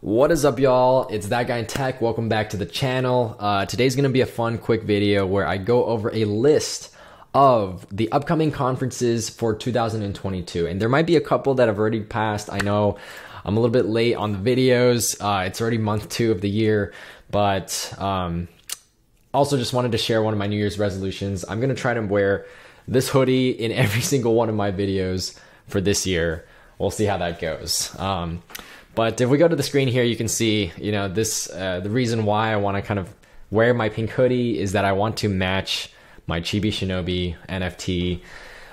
What is up, y'all? It's that guy in tech. Welcome back to the channel. Uh, today's gonna be a fun, quick video where I go over a list of the upcoming conferences for 2022. And there might be a couple that have already passed. I know I'm a little bit late on the videos. Uh, it's already month two of the year, but um, also just wanted to share one of my New Year's resolutions. I'm gonna try to wear this hoodie in every single one of my videos for this year. We'll see how that goes. Um, but if we go to the screen here, you can see, you know, this, uh, the reason why I want to kind of wear my pink hoodie is that I want to match my Chibi Shinobi NFT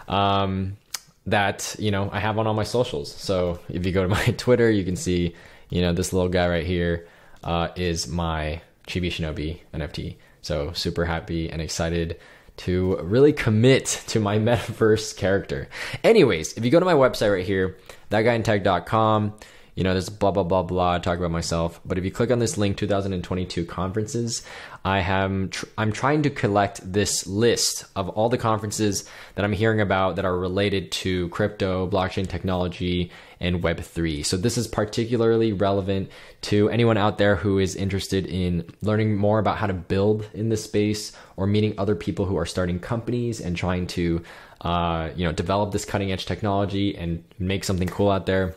um, that, you know, I have on all my socials. So if you go to my Twitter, you can see, you know, this little guy right here uh, is my Chibi Shinobi NFT. So super happy and excited to really commit to my metaverse character. Anyways, if you go to my website right here, thatguyintech.com, you know, there's blah, blah, blah, blah, talk about myself. But if you click on this link, 2022 conferences, I am, tr- I'm trying to collect this list of all the conferences that I'm hearing about that are related to crypto, blockchain technology, and Web3. So this is particularly relevant to anyone out there who is interested in learning more about how to build in this space or meeting other people who are starting companies and trying to, uh, you know, develop this cutting edge technology and make something cool out there.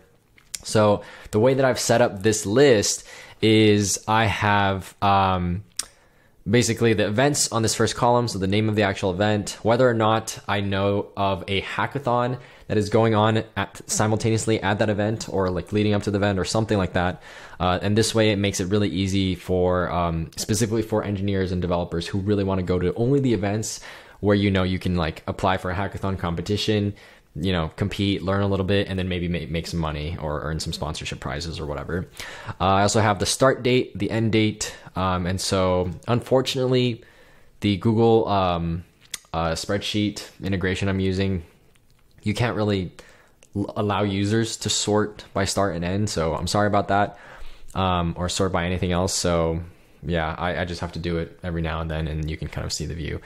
So the way that I've set up this list is I have um, basically the events on this first column, so the name of the actual event, whether or not I know of a hackathon that is going on at, simultaneously at that event or like leading up to the event or something like that. Uh, and this way it makes it really easy for um, specifically for engineers and developers who really want to go to only the events where you know you can like apply for a hackathon competition you know, compete, learn a little bit, and then maybe make, some money or earn some sponsorship prizes or whatever. Uh, I also have the start date, the end date, um, and so unfortunately, the Google um, uh, spreadsheet integration I'm using, you can't really allow users to sort by start and end. So I'm sorry about that, um, or sort by anything else. So yeah, I, I just have to do it every now and then, and you can kind of see the view.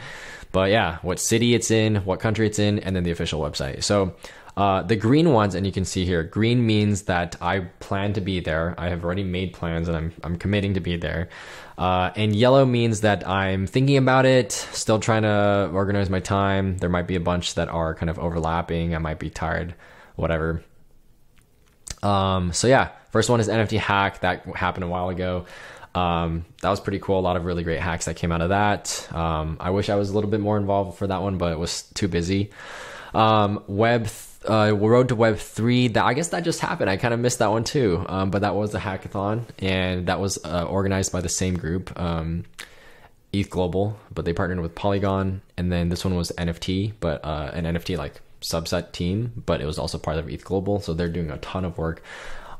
But yeah, what city it's in, what country it's in, and then the official website. So uh, the green ones, and you can see here, green means that I plan to be there. I have already made plans and I'm, I'm committing to be there. Uh, and yellow means that I'm thinking about it, still trying to organize my time. There might be a bunch that are kind of overlapping. I might be tired, whatever. Um, so yeah, first one is NFT hack that happened a while ago. Um, that was pretty cool. A lot of really great hacks that came out of that. Um, I wish I was a little bit more involved for that one, but it was too busy. Um, web, uh, Road to Web three. That I guess that just happened. I kind of missed that one too. Um, but that was a hackathon, and that was uh, organized by the same group, um, ETH Global, but they partnered with Polygon, and then this one was NFT, but uh, an NFT like subset team, but it was also part of ETH Global. So they're doing a ton of work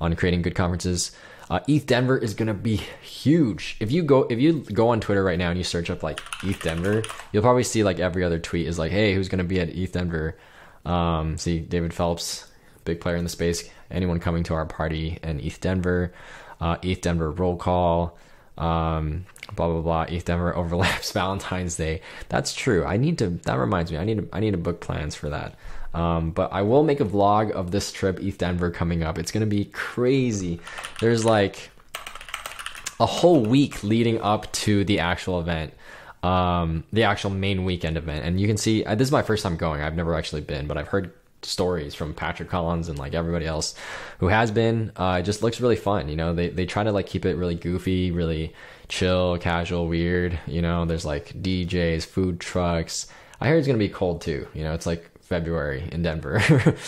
on creating good conferences. Uh, ETH Denver is gonna be huge. If you go if you go on Twitter right now and you search up like ETH Denver, you'll probably see like every other tweet is like, "Hey, who's gonna be at ETH Denver?" Um, see David Phelps, big player in the space. Anyone coming to our party and ETH Denver, uh, ETH Denver roll call, um, blah blah blah. ETH Denver overlaps Valentine's Day. That's true. I need to. That reminds me. I need to. I need to book plans for that. Um, but I will make a vlog of this trip, ETH Denver, coming up. It's going to be crazy. There's like a whole week leading up to the actual event, um, the actual main weekend event. And you can see, uh, this is my first time going. I've never actually been, but I've heard stories from Patrick Collins and like everybody else who has been. Uh, it just looks really fun. You know, they, they try to like keep it really goofy, really chill, casual, weird. You know, there's like DJs, food trucks. I heard it's going to be cold too. You know, it's like February in Denver.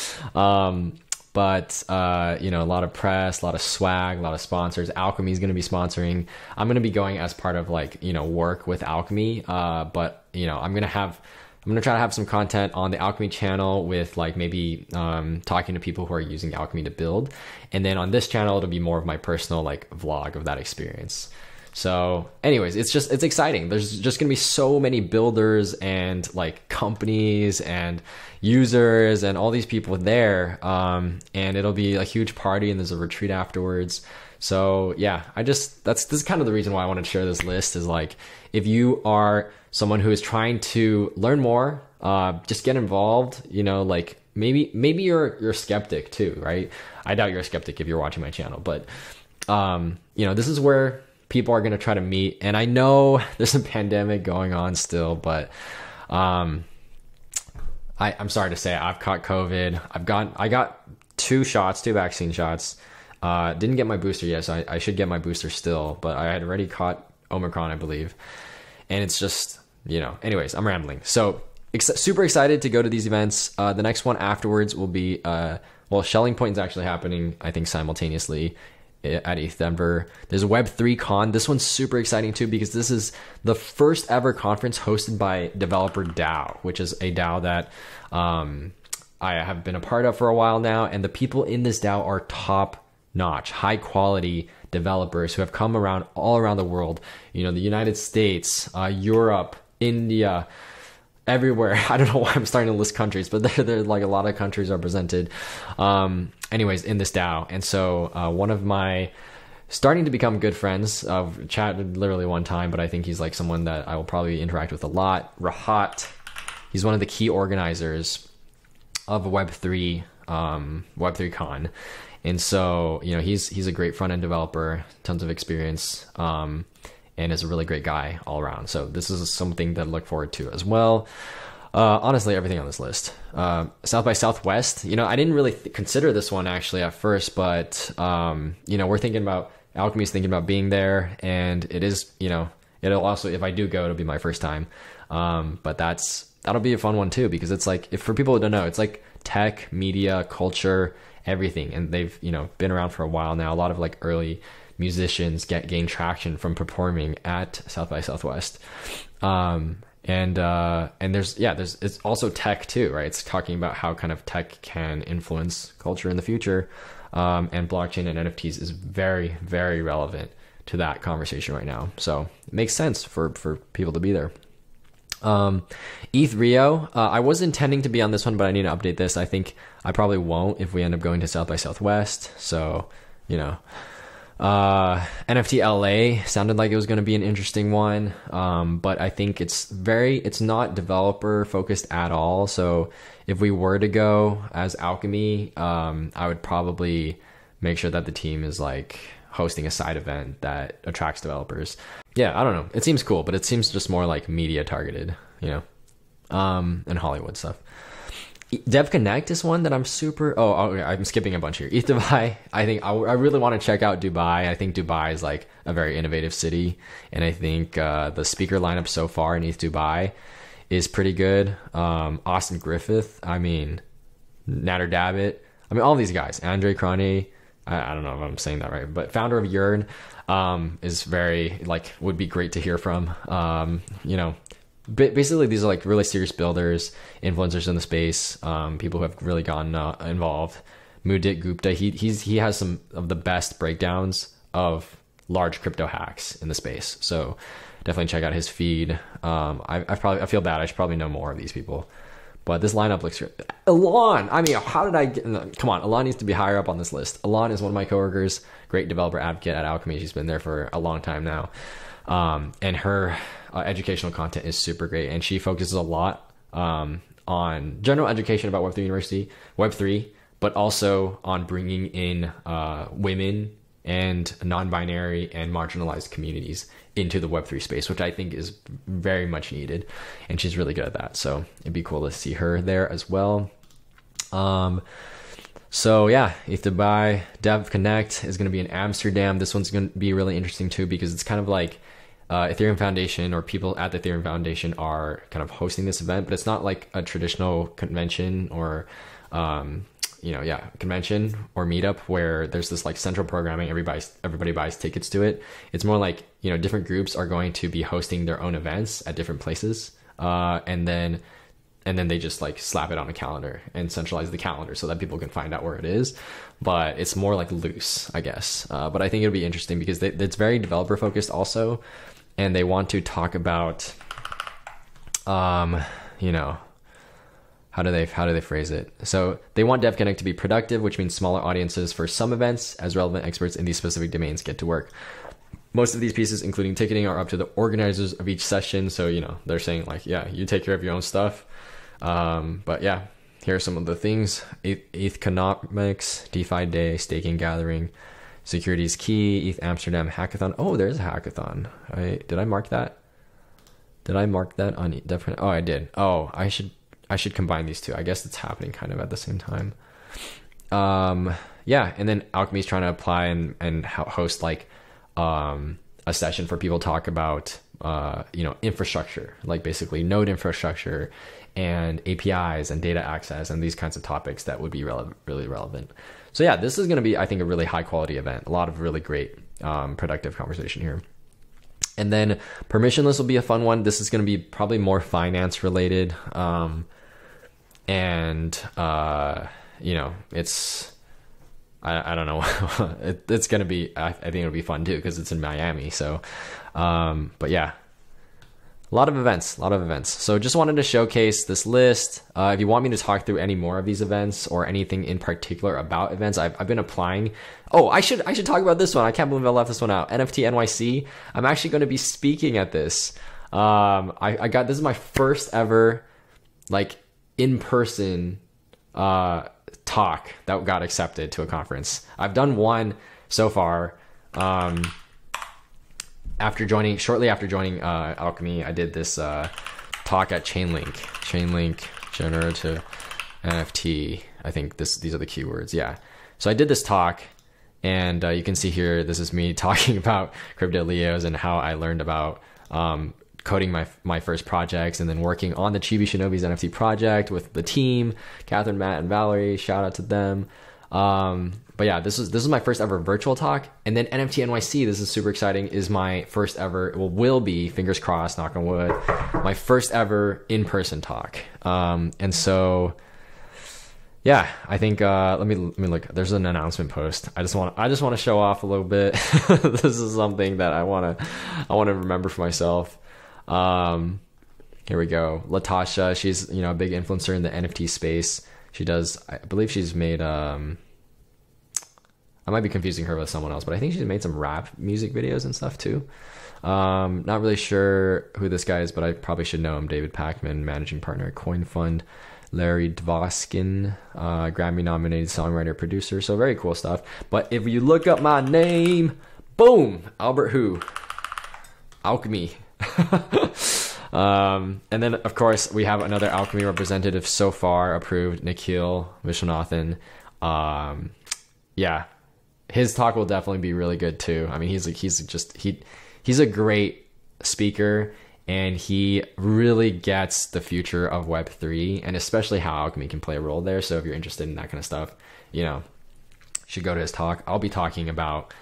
um, but uh, you know, a lot of press, a lot of swag, a lot of sponsors. Alchemy is going to be sponsoring. I'm going to be going as part of like you know work with Alchemy. Uh, but you know, I'm going to have. I'm gonna try to have some content on the Alchemy channel with like maybe um, talking to people who are using Alchemy to build, and then on this channel it'll be more of my personal like vlog of that experience. So, anyways, it's just it's exciting. There's just gonna be so many builders and like companies and users and all these people there, um, and it'll be a huge party. And there's a retreat afterwards. So yeah, I just that's this is kind of the reason why I want to share this list. Is like if you are someone who is trying to learn more, uh, just get involved. You know, like maybe maybe you're you're skeptic too, right? I doubt you're a skeptic if you're watching my channel, but um, you know, this is where people are going to try to meet. And I know there's a pandemic going on still, but um, I, I'm sorry to say I've caught COVID. I've got I got two shots, two vaccine shots. Uh, didn't get my booster yet, so I, I should get my booster still. But I had already caught Omicron, I believe, and it's just you know. Anyways, I'm rambling. So ex- super excited to go to these events. Uh, the next one afterwards will be uh, well, Schelling Point is actually happening, I think, simultaneously at ETH Denver. There's a Web3 Con. This one's super exciting too because this is the first ever conference hosted by Developer DAO, which is a DAO that um, I have been a part of for a while now. And the people in this DAO are top notch, high quality developers who have come around all around the world. You know, the United States, uh, Europe, India, everywhere. I don't know why I'm starting to list countries, but there, there like a lot of countries are presented. Um, anyways, in this DAO, and so uh, one of my starting to become good friends. I've chatted literally one time, but I think he's like someone that I will probably interact with a lot. Rahat, he's one of the key organizers of Web3 um, Web3 Con, and so you know he's he's a great front end developer, tons of experience. Um, and is a really great guy all around. So this is something that I look forward to as well. Uh, honestly, everything on this list. Uh, South by Southwest, you know, I didn't really th- consider this one actually at first, but um, you know, we're thinking about Alchemy's thinking about being there, and it is, you know, it'll also if I do go, it'll be my first time. Um, but that's that'll be a fun one too because it's like if for people who don't know, it's like tech, media, culture, everything, and they've you know been around for a while now. A lot of like early musicians get gain traction from performing at South by Southwest. Um, and uh, and there's yeah there's it's also tech too right? It's talking about how kind of tech can influence culture in the future. Um, and blockchain and nfts is very very relevant to that conversation right now. So it makes sense for for people to be there. Um, eth rio uh, i was intending to be on this one but i need to update this. I think i probably won't if we end up going to south by southwest. So you know uh, NFT LA sounded like it was going to be an interesting one, um, but I think it's very it's not developer focused at all. So if we were to go as Alchemy, um, I would probably make sure that the team is like hosting a side event that attracts developers. Yeah, I don't know. It seems cool, but it seems just more like media targeted, you know, um, and Hollywood stuff. Dev Connect is one that I'm super. Oh, oh I'm skipping a bunch here. ETH Dubai. I think I, I really want to check out Dubai. I think Dubai is like a very innovative city, and I think uh, the speaker lineup so far in ETH Dubai is pretty good. Um, Austin Griffith. I mean, Nader Dabit. I mean, all these guys. Andre Cronje. I, I, don't know if I'm saying that right, but founder of Yearn um, is very like would be great to hear from. Um, you know, basically these are like really serious builders, influencers in the space, um, people who have really gotten uh, involved. Mudit Gupta, he he's he has some of the best breakdowns of large crypto hacks in the space. So definitely check out his feed. Um, I, I probably I feel bad. I should probably know more of these people. But this lineup looks good. Elan, I mean, how did I get? Come on, Elan needs to be higher up on this list. Elan is one of my coworkers, great developer advocate at Alchemy. She's been there for a long time now, um, and her uh, educational content is super great, and she focuses a lot um, on general education about Web3 University, Web3, but also on bringing in uh, women and non-binary and marginalized communities into the Web3 space, which I think is very much needed, and she's really good at that. So it'd be cool to see her there as well. Um, so yeah, ETH Dubai Dev Connect is going to be in Amsterdam. This one's going to be really interesting too because it's kind of like uh, Ethereum Foundation or people at the Ethereum Foundation are kind of hosting this event, but it's not like a traditional convention or, um, you know, yeah, convention or meetup where there's this like central programming. Everybody everybody buys tickets to it. It's more like you know different groups are going to be hosting their own events at different places, uh, and then and then they just like slap it on a calendar and centralize the calendar so that people can find out where it is. But it's more like loose i guess. Uh, but i think it'll be interesting because they, it's very developer focused also and they want to talk about um you know how do they how do they phrase it? So they want devconnect to be productive which means smaller audiences for some events as relevant experts in these specific domains get to work. Most of these pieces including ticketing are up to the organizers of each session. So you know they're saying like yeah you take care of your own stuff um, but yeah here are some of the things ETH economics defi day staking gathering securities key. ETH Amsterdam hackathon. Oh, there's a hackathon. I did I mark that? Did I mark that on different? Oh, I did. Oh, I should I should combine these two. I guess it's happening kind of at the same time. Um, yeah, and then Alchemy's trying to apply and and host like um a session for people to talk about uh you know infrastructure, like basically node infrastructure and APIs and data access and these kinds of topics that would be really relevant. So yeah, this is going to be, I think, a really high quality event. A lot of really great, um, productive conversation here. And then permissionless will be a fun one. This is going to be probably more finance related. Um, and, uh, you know, it's, I, I don't know. it, it's going to be, I, I, think it'll be fun too, because it's in Miami. So, um, but yeah, a lot of events, a lot of events. So just wanted to showcase this list. Uh, if you want me to talk through any more of these events or anything in particular about events, I've, I've been applying. Oh, I should I should talk about this one. I can't believe I left this one out. NFT NYC. I'm actually going to be speaking at this. Um, I, I got this is my first ever like in person uh, talk that got accepted to a conference. I've done one so far. Um, after joining, shortly after joining uh, Alchemy, I did this uh, talk at Chainlink. Chainlink generative NFT. I think this these are the keywords. Yeah. So I did this talk, and uh, you can see here this is me talking about crypto Leos and how I learned about um, coding my my first projects and then working on the Chibi Shinobi's NFT project with the team, Catherine, Matt, and Valerie. Shout out to them. Um, but yeah, this is this is my first ever virtual talk, and then NFT NYC. This is super exciting. Is my first ever. Well, will be fingers crossed, knock on wood. My first ever in person talk. Um, and so, yeah, I think uh, let me let me look. There's an announcement post. I just want I just want to show off a little bit. this is something that I want to I want to remember for myself. Um, here we go. Latasha, she's you know a big influencer in the NFT space. She does. I believe she's made um I might be confusing her with someone else, but I think she's made some rap music videos and stuff too. Um, not really sure who this guy is, but I probably should know him. David Pakman, managing partner at Coin Fund. Larry Dvoskin, uh, Grammy nominated songwriter producer. So very cool stuff. But if you look up my name, boom, Albert Hu, Alchemy. um, and then of course we have another Alchemy representative so far approved, Nikil Viswanathan. Um, yeah, his talk will definitely be really good too. I mean, he's like he's just he he's a great speaker and he really gets the future of web 3 and especially how alchemy can play a role there so if you're interested in that kind of stuff you know should go to his talk i'll be talking about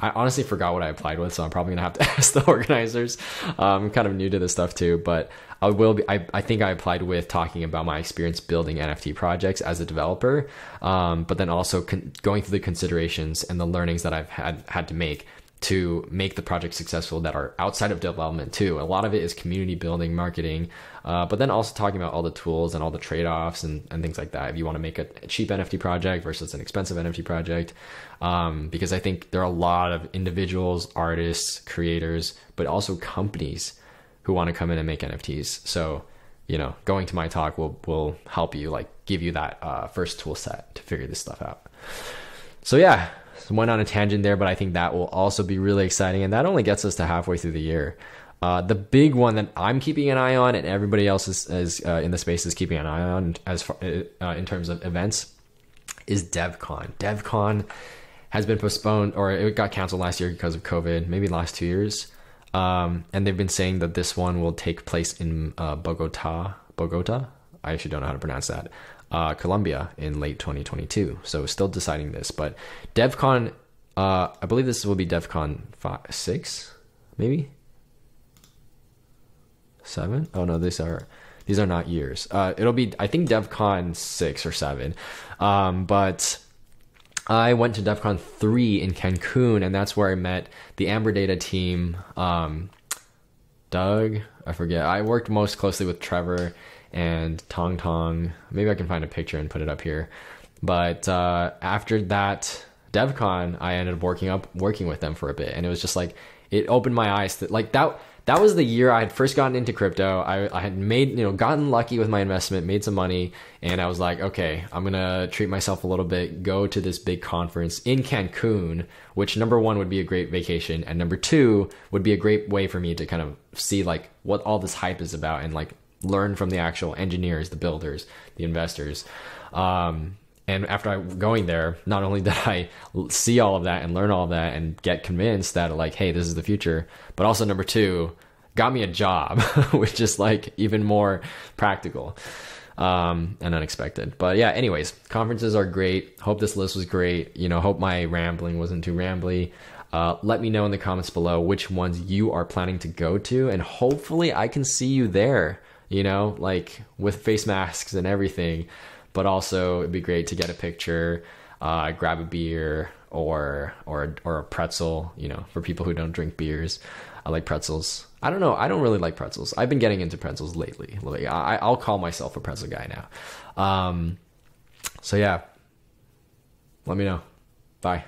i honestly forgot what i applied with so i'm probably gonna have to ask the organizers um, i'm kind of new to this stuff too but I will be. I, I think I applied with talking about my experience building NFT projects as a developer, um, but then also con- going through the considerations and the learnings that I've had had to make to make the project successful that are outside of development too. A lot of it is community building, marketing, uh, but then also talking about all the tools and all the trade offs and, and things like that. If you want to make a cheap NFT project versus an expensive NFT project, um, because I think there are a lot of individuals, artists, creators, but also companies who want to come in and make NFTs. So, you know, going to my talk will will help you like give you that uh, first tool set to figure this stuff out. So yeah, went on a tangent there, but I think that will also be really exciting, and that only gets us to halfway through the year. Uh, the big one that I'm keeping an eye on, and everybody else is, is uh, in the space is keeping an eye on, as far, uh, in terms of events, is DevCon. DevCon has been postponed, or it got canceled last year because of COVID, maybe last two years. Um, and they've been saying that this one will take place in uh, Bogota. Bogota? I actually don't know how to pronounce that. Uh, Colombia in late 2022. So still deciding this. But DevCon, uh, I believe this will be DevCon five, 6, maybe? 7? Oh no, these are these are not years. Uh, it'll be I think DevCon 6 or 7. Um, but I went to DevCon 3 in Cancun, and that's where I met the Amber Data team. Um, Doug, I forget. I worked most closely with Trevor and Tong Tong. Maybe I can find a picture and put it up here. But uh, after that DevCon, I ended up working up working with them for a bit, and it was just like it opened my eyes that like that that was the year I had first gotten into crypto. I, I had made, you know, gotten lucky with my investment, made some money, and I was like, okay, I'm gonna treat myself a little bit, go to this big conference in Cancun, which number one would be a great vacation, and number two would be a great way for me to kind of see like what all this hype is about and like learn from the actual engineers, the builders, the investors. Um, and after I going there, not only did I see all of that and learn all of that and get convinced that like, hey, this is the future, but also number two, got me a job, which is like even more practical um, and unexpected. But yeah, anyways, conferences are great. Hope this list was great. You know, hope my rambling wasn't too rambly. Uh, let me know in the comments below which ones you are planning to go to, and hopefully I can see you there. You know, like with face masks and everything but also it'd be great to get a picture, uh, grab a beer or or or a pretzel. You know, for people who don't drink beers, I like pretzels. I don't know. I don't really like pretzels. I've been getting into pretzels lately. I, I'll call myself a pretzel guy now. Um, so yeah, let me know. Bye.